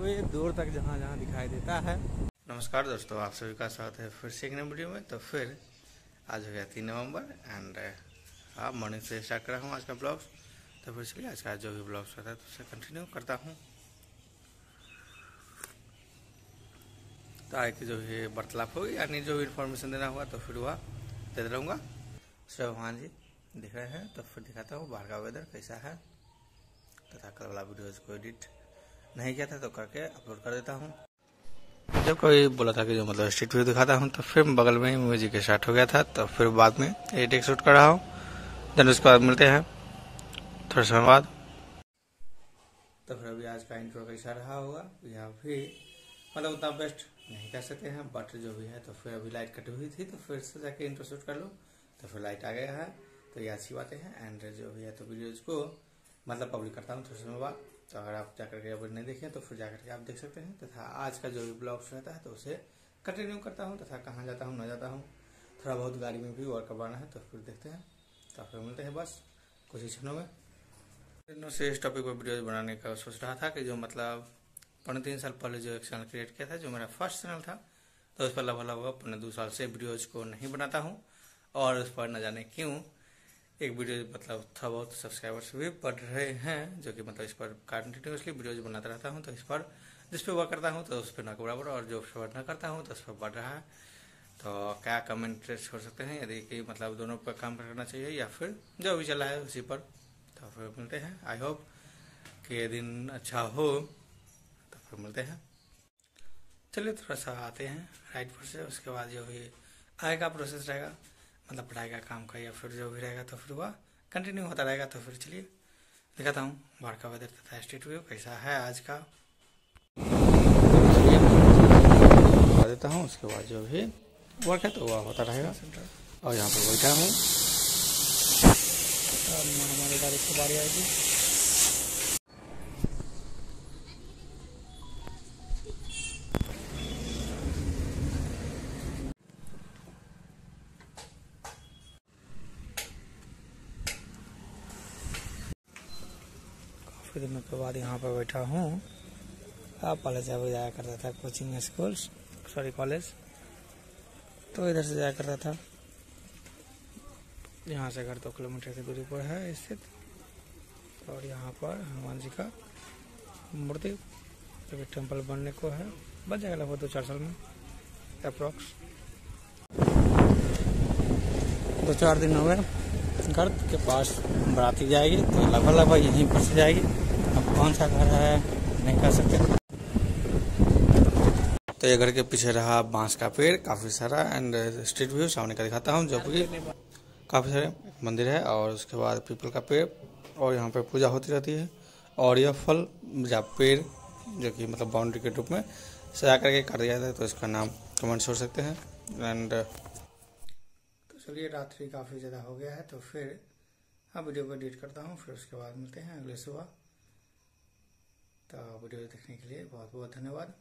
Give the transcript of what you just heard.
काफ़ी दूर तक जहाँ जहाँ दिखाई देता है। नमस्कार दोस्तों, आप सभी का स्वागत है फिर से एक नई वीडियो में। तो फिर आज हो गया तीन नवंबर एंड आप मॉर्निंग से स्टार्ट कर रहा हूँ आज का ब्लॉग्स तो फिर चलिए आज का जो भी ब्लॉग्स होता है तो उसे कंटिन्यू करता हूँ। तो आज की जो भी वार्तालाप होगी, यानी जो भी इन्फॉर्मेशन देना हुआ तो फिर वह दे रहूँगा श्री भगवान जी दिख रहे हैं तो फिर दिखाता हूँ बाहर का वेदर कैसा है। तथा कल वाला वीडियो को एडिट नहीं किया था तो करके अपलोड कर देता हूँ। जब कोई बोला था कि जो मतलब स्ट्रीट व्यू दिखाता हूँ तो फिर बगल में ही म्यूज़िक स्टार्ट हो गया था तो फिर बाद में एडिट शूट कर रहा हूँ। देन उसके बाद मिलते हैं, थोड़े समय बाद। तो फिर अभी आज का इंट्रो कैसा रहा होगा या फिर मतलब उतना बेस्ट नहीं कर सकते हैं बट जो भी है तो फिर अभी लाइट कटी हुई थी तो फिर से जाके इंट्रो शूट कर लो। तो फिर लाइट आ गया है तो ये अच्छी बातें हैं एंड जो भी है तो वीडियोज़ को मतलब पब्लिक करता हूँ, थोड़े समय बाद तो अगर आप जाकर के अभी नहीं देखें तो फिर जाकर के आप देख सकते हैं। तथा आज का जो भी ब्लॉग्स रहता है तो उसे कंटिन्यू करता हूँ, तथा कहाँ जाता हूँ, न जाता हूँ। थोड़ा बहुत गाड़ी में भी और करवाना है तो फिर देखते हैं। तो फिर मिलते हैं बस कुछ ही क्षणों में से इस टॉपिक पर वीडियो बनाने का सोच रहा था कि जो मतलब पौने तीन साल पहले जो एक चैनल क्रिएट किया था, जो मेरा फ़र्स्ट चैनल था तो उस पर लगभग लगभग पौने दो साल से वीडियोज़ को नहीं बनाता हूँ। और उस पर न जाने क्यों एक वीडियो मतलब थोड़ा बहुत सब्सक्राइबर्स भी बढ़ रहे हैं, जो कि मतलब इस पर कंटिन्यूसली वीडियोज़ बनाता रहता हूँ तो इस पर जिस पर वर्क करता हूँ तो उस पर न बराबर और जो उस पर न करता हूँ तो उस पर बढ़ रहा है। तो क्या कमेंट छोड़ सकते हैं? यदि कि मतलब दोनों पर काम करना चाहिए, या फिर जो भी चला है उसी पर। तो फिर मिलते हैं। आई होप कि ये दिन अच्छा हो। तो फिर मिलते हैं। चलिए थोड़ा सा आते हैं। राइट पर से उसके बाद जो भी आगे का प्रोसेस रहेगा। मतलब पढ़ाई का काम का या फिर जो भी रहेगा तो फिर वह कंटिन्यू होता रहेगा तो फिर चलिए दिखाता हूँ। बाहर का वेदर तथा स्ट्रीट व्यू कैसा है आज का। बता देता हूँ उसके बाद जो भी वर्क है तो वह होता रहेगा। और यहाँ पर बैठा हूँ। हमारी गाड़ी से बारी आएगी। काफ़ी दिनों के बाद यहाँ पर बैठा हूँ। अब पहले जब जाया करता था कोचिंग स्कूल सॉरी कॉलेज तो इधर से जाया करता था। यहाँ से घर दो किलोमीटर की दूरी पर है स्थित। और यहाँ पर हनुमान जी का मूर्ति जो कि टेंपल बनने को है। बन जाएगा लगभग दो चार साल में अप्रोक्स दो चार दिन हो गए। घर के पास बराती जाएगी तो लगभग लगभग यहीं पर से जाएगी। अब कौन सा घर है, नहीं कह सकते। तो ये घर के पीछे रहा बाँस का पेड़, काफ़ी सारा एंड स्ट्रीट व्यू सामने का दिखाता हूँ जो कि। काफ़ी सारे मंदिर है, और उसके बाद पीपल का पेड़, और यहाँ पे पूजा होती रहती है। और यह फल, या पेड़, जो कि मतलब बाउंड्री के रूप में सजा करके काट दिया जाता है तो इसका नाम कमेंट छोड़ सकते हैं। एंड चलिए रात्रि काफ़ी ज़्यादा हो गया है तो फिर अब वीडियो को एडिट करता हूँ, फिर उसके बाद मिलते हैं अगले सुबह। तो वीडियो देखने के लिए बहुत बहुत धन्यवाद।